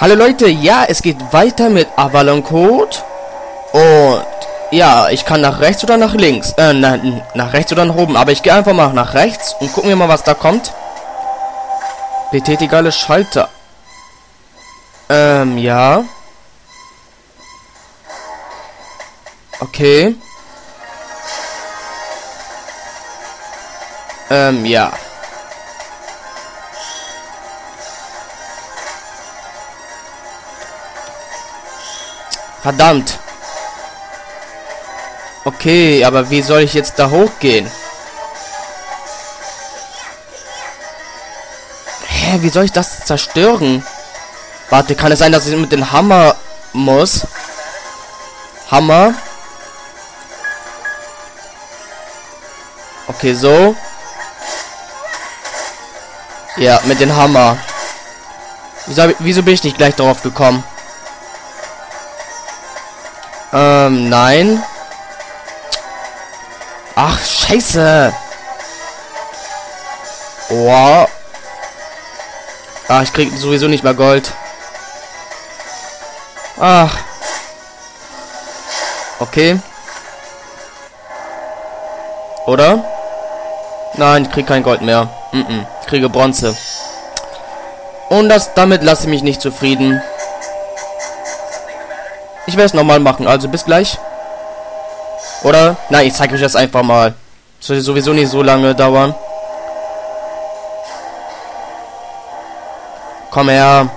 Hallo Leute, ja, es geht weiter mit Avalon Code. Und ja, ich kann nach rechts oder nach links. Äh, na, nach rechts oder nach oben. Aber ich gehe einfach mal nach rechts und gucken wir mal, was da kommt. Betätige alle Schalter. Ähm, ja. Okay. Ähm, ja. Verdammt. Okay, aber wie soll ich jetzt da hochgehen? Hä, wie soll ich das zerstören? Warte, kann es sein, dass ich mit dem Hammer muss? Hammer. Okay, so. Ja, mit dem Hammer. Wieso, wieso bin ich nicht gleich darauf gekommen? Ähm, nein. Ach, scheiße. Oh. Ah, ich krieg sowieso nicht mehr Gold. Ach. Okay. Oder? Nein, ich krieg kein Gold mehr. Mm -mm. Ich kriege Bronze. Und das damit lasse ich mich nicht zufrieden. Ich werde es nochmal machen, also bis gleich. Oder? Nein, ich zeige euch das einfach mal. Soll sowieso nicht so lange dauern. Komm her.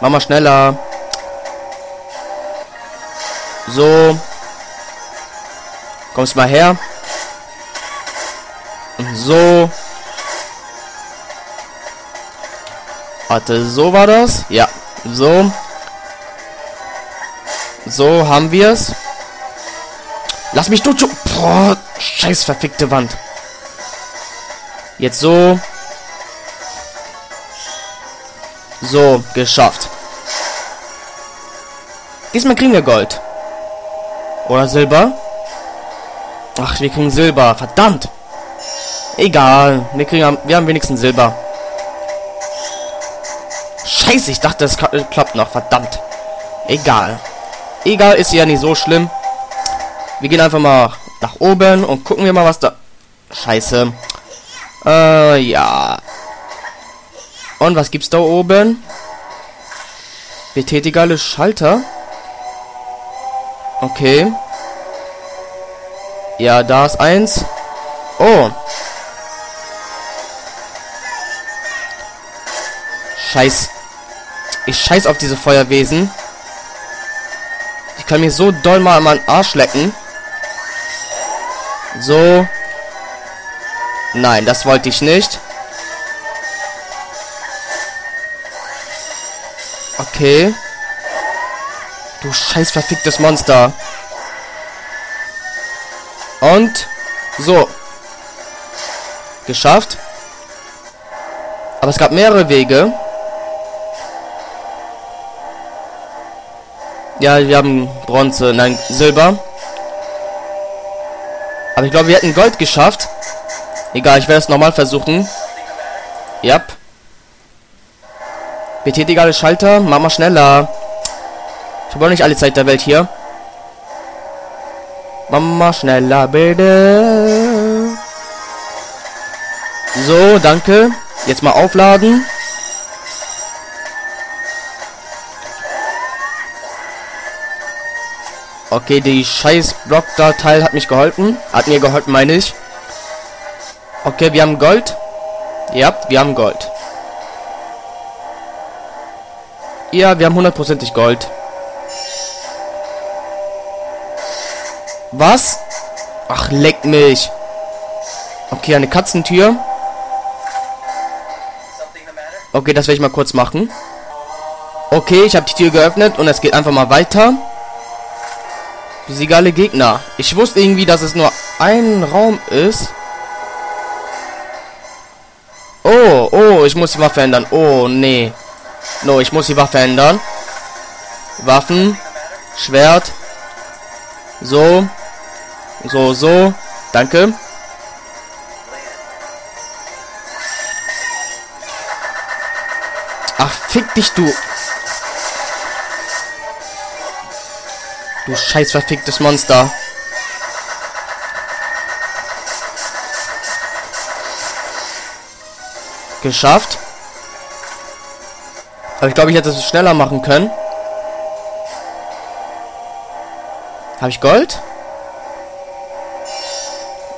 Mach mal schneller. So. Kommst mal her. So. Warte, so war das? Ja. So. So haben wir es. Lass mich durch. Boah, scheiß verfickte Wand. Jetzt so. So, geschafft. Diesmal kriegen wir Gold. Oder Silber? Ach, wir kriegen Silber. Verdammt. Egal. Wir kriegen, wir haben wenigstens Silber. Scheiße, ich dachte, es klappt noch. Verdammt. Egal. Egal, ist ja nicht so schlimm. Wir gehen einfach mal nach oben und gucken wir mal, was da... Scheiße. Äh, ja. Und was gibt's da oben? Betätige alle Schalter. Okay. Ja, da ist eins. Oh. Scheiß. Ich scheiß auf diese Feuerwesen. Ich kann mir so doll mal meinen Arsch lecken. So. Nein, das wollte ich nicht. Okay. Du scheiß verficktes Monster. Und so. Geschafft. Aber es gab mehrere Wege. Ja, wir haben Bronze, nein, Silber. Aber ich glaube, wir hätten Gold geschafft. Egal, ich werde es nochmal versuchen. Ja. Yep. Betätige alle Schalter. Mach mal schneller. Ich habe auch nicht alle Zeit der Welt hier. Mach mal schneller, bitte. So, danke. Jetzt mal aufladen. Okay, die scheiß Block-Datei hat mich geholfen. Hat mir geholfen, meine ich. Okay, wir haben Gold. Ja, wir haben Gold. Ja, wir haben hundertprozentig Gold. Was? Ach, leck mich. Okay, eine Katzentür. Okay, das werde ich mal kurz machen. Okay, ich habe die Tür geöffnet und es geht einfach mal weiter. Besiege alle Gegner. Ich wusste irgendwie, dass es nur ein Raum ist. Oh, oh, ich muss die Waffe ändern. Oh, nee. No, ich muss die Waffe ändern. Waffen. Schwert. So. So, so. Danke. Ach, fick dich, du. Du scheiß verficktes Monster. Geschafft. Aber ich glaube, ich hätte es schneller machen können. Habe ich Gold?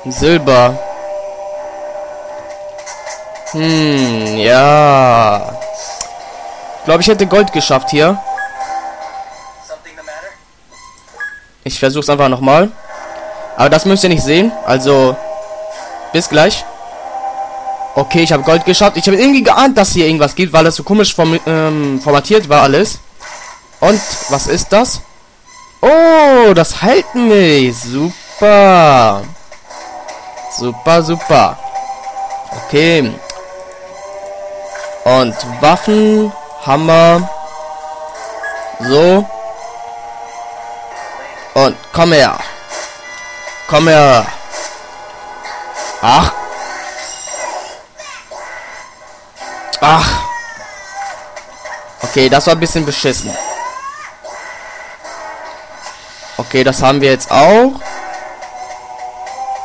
Silber. Hm, ja. Ich glaube, ich hätte Gold geschafft hier. Ich versuche es einfach nochmal. Aber das müsst ihr nicht sehen. Also, bis gleich. Okay, ich habe Gold geschafft. Ich habe irgendwie geahnt, dass hier irgendwas gibt, weil das so komisch form ähm, formatiert war alles. Und, was ist das? Oh, das hält mich. Super. Super, super. Okay. Und Waffen, Hammer. So. Komm her. Komm her. Ach. Ach. Okay, das war ein bisschen beschissen. Okay, das haben wir jetzt auch.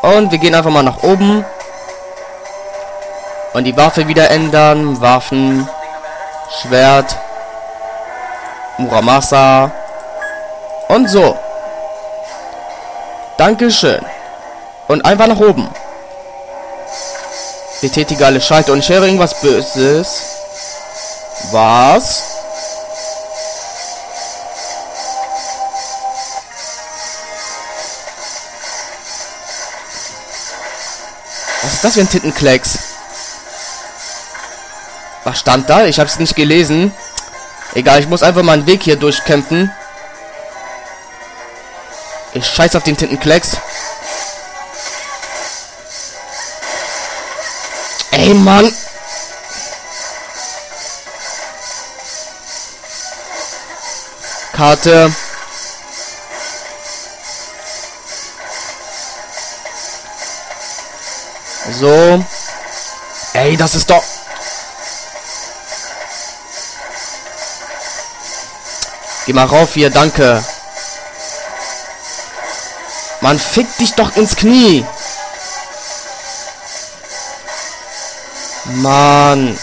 Und wir gehen einfach mal nach oben. Und die Waffe wieder ändern. Waffen. Schwert. Muramasa. Und so. Dankeschön. Und einfach nach oben. Betätige alle Schalter und ich höre irgendwas Böses. Was? Was ist das für ein Tittenklecks? Was stand da? Ich habe es nicht gelesen. Egal, ich muss einfach mal einen Weg hier durchkämpfen. Ich scheiß auf den Tintenklecks. Ey, Mann. Karte. So. Ey, das ist doch... Geh mal rauf hier, danke. Man fickt dich doch ins Knie. Mann.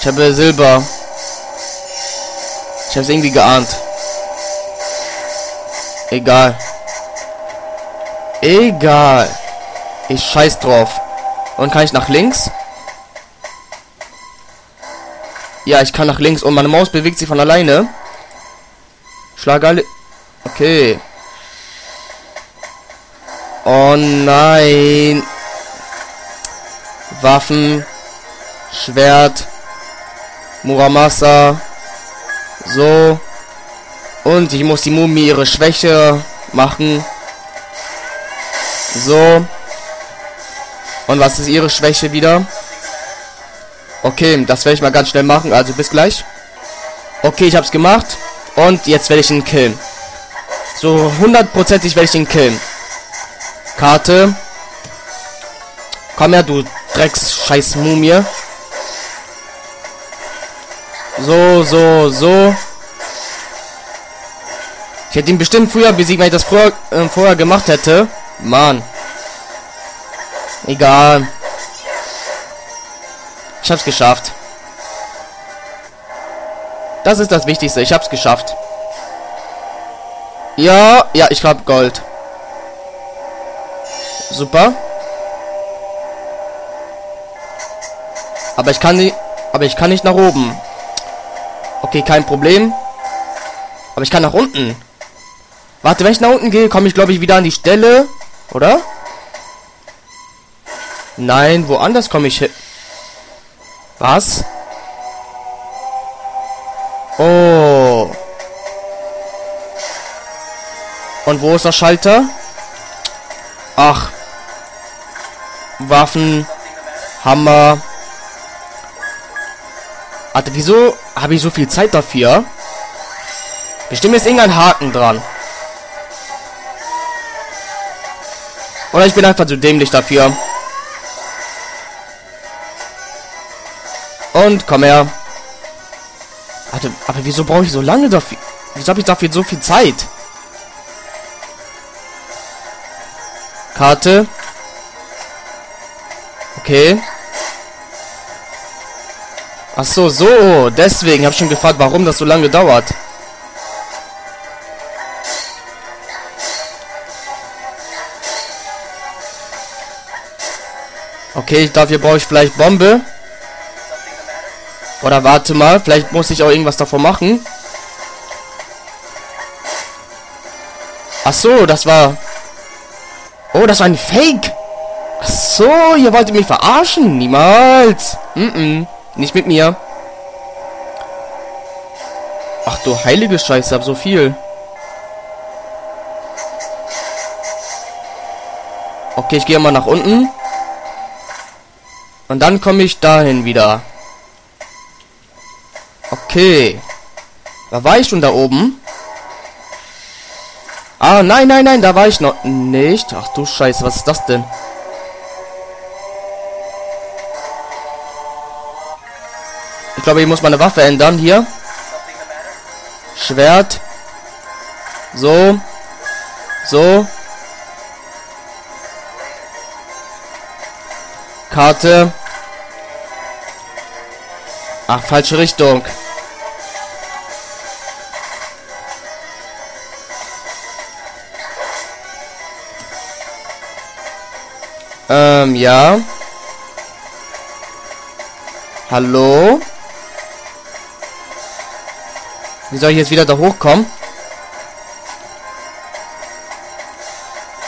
Ich habe Silber. Ich habe es irgendwie geahnt. Egal. Egal. Ich scheiß drauf. Und kann ich nach links? Ja, ich kann nach links und meine Maus bewegt sich von alleine. Schlage alle. Okay. Oh nein. Waffen. Schwert. Muramasa. So. Und ich muss die Mumie ihre Schwäche machen. So. Und was ist ihre Schwäche wieder? Okay, das werde ich mal ganz schnell machen. Also bis gleich. Okay, ich habe es gemacht. Und jetzt werde ich ihn killen. So hundertprozentig werde ich ihn killen. Karte. Komm her, du Drecks scheiß Mumie. So, so, so. Ich hätte ihn bestimmt früher besiegt, wenn ich das früher, äh, vorher gemacht hätte. Mann. Egal. Ich hab's geschafft. Das ist das Wichtigste. Ich hab's geschafft. Ja, ja, ich hab Gold. Super. Aber ich kann nicht, aber ich kann nicht nach oben. Okay, kein Problem. Aber ich kann nach unten. Warte, wenn ich nach unten gehe, komme ich glaube ich wieder an die Stelle, oder? Nein, woanders komme ich hin. Was? Oh. Und wo ist der Schalter? Ach. Waffen. Hammer. Warte, wieso habe ich so viel Zeit dafür? Bestimmt ist irgendein Haken dran. Oder ich bin einfach zu dämlich dafür. Und komm her. Warte, aber wieso brauche ich so lange dafür? Wieso habe ich dafür so viel Zeit? Karte. Okay. Ach so, so. Deswegen habe ich schon gefragt, warum das so lange dauert. Okay, dafür brauche ich vielleicht Bombe. Oder warte mal, vielleicht muss ich auch irgendwas davor machen. Ach so, das war... Oh, das war ein Fake. Ach so, ihr wolltet mich verarschen. Niemals. Mm, -mm. Nicht mit mir. Ach du heilige Scheiße, hab so viel. Okay, ich gehe mal nach unten. Und dann komme ich dahin wieder. Okay. Da war ich schon da oben. Ah, nein, nein, nein, da war ich noch nicht. Ach du Scheiße, was ist das denn? Ich glaube, ich muss meine Waffe ändern. Hier. Schwert. So. So. Karte. Ach, falsche Richtung. Ähm, ja. Hallo? Wie soll ich jetzt wieder da hochkommen?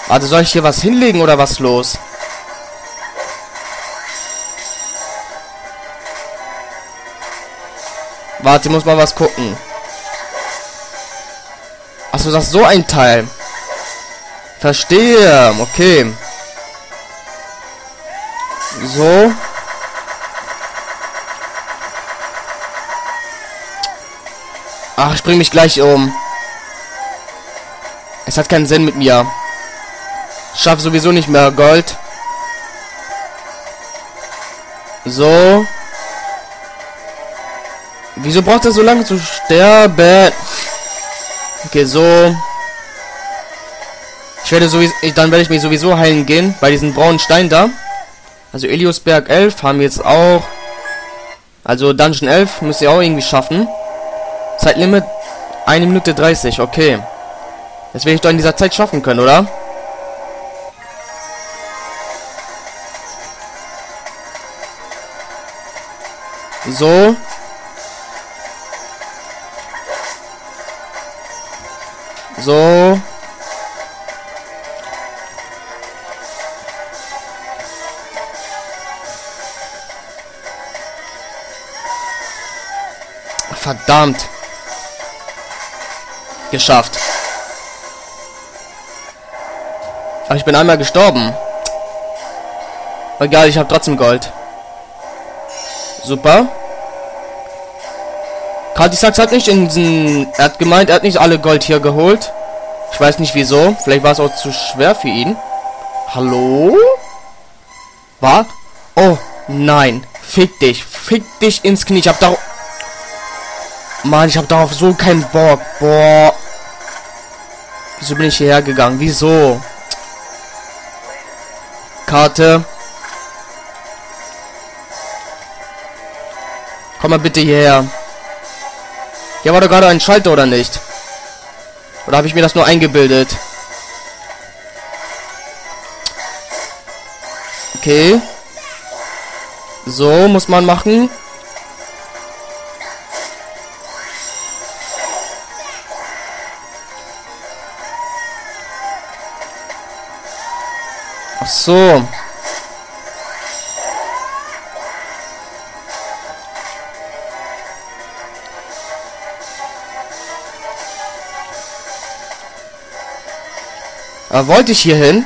Warte, soll ich hier was hinlegen oder was los? Warte, muss mal was gucken. Achso, das ist so ein Teil. Verstehe. Okay. So. Ach, ich bring mich gleich um. Es hat keinen Sinn mit mir. Schaff sowieso nicht mehr Gold. So. Wieso braucht er so lange zu sterben? Okay, so. Ich werde sowieso, dann werde ich mich sowieso heilen gehen bei diesem braunen Stein da. Also Eliosberg 11 haben wir jetzt auch. Also Dungeon 11 müsst ihr auch irgendwie schaffen. Zeitlimit 1 Minute 30, okay. Das werde ich doch in dieser Zeit schaffen können, oder? So. So. Verdammt. Geschafft. Aber ich bin einmal gestorben. Egal, ich habe trotzdem Gold. Super. Kartisax hat nicht in diesen... Er hat gemeint, er hat nicht alle Gold hier geholt. Ich weiß nicht wieso. Vielleicht war es auch zu schwer für ihn. Hallo? Was? Oh, nein. Fick dich. Fick dich ins Knie. Ich hab da... Mann, ich hab darauf so keinen Bock. Boah. Wieso bin ich hierher gegangen? Wieso? Karte. Komm mal bitte hierher. Hier war doch gerade ein Schalter, oder nicht? Oder habe ich mir das nur eingebildet? Okay. So muss man machen. So. Äh, wollte ich hier hin?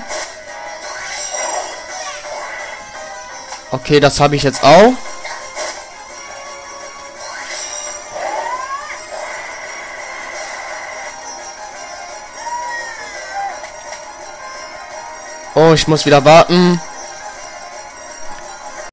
Okay, das habe ich jetzt auch. Oh, ich muss wieder warten.